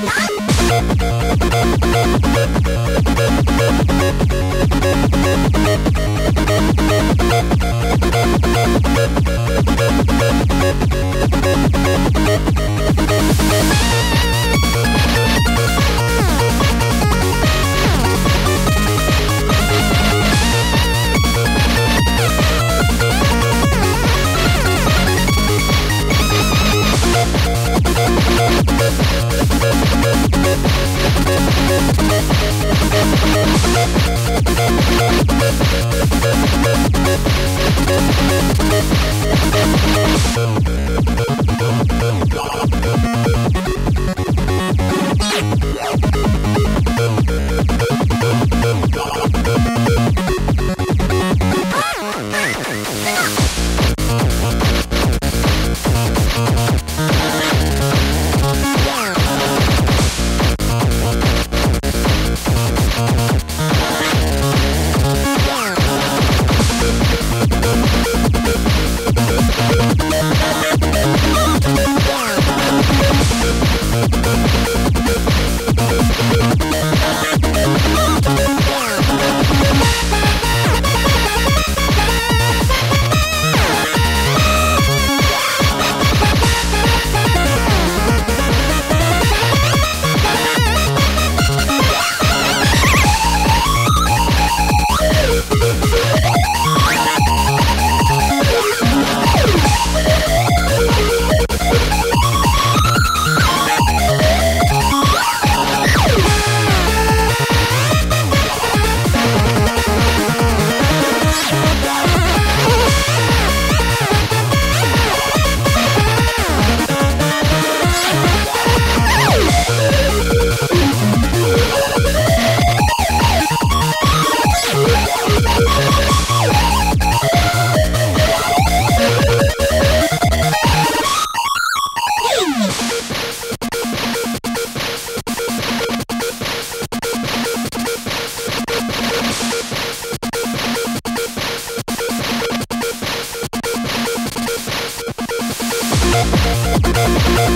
Thank Thank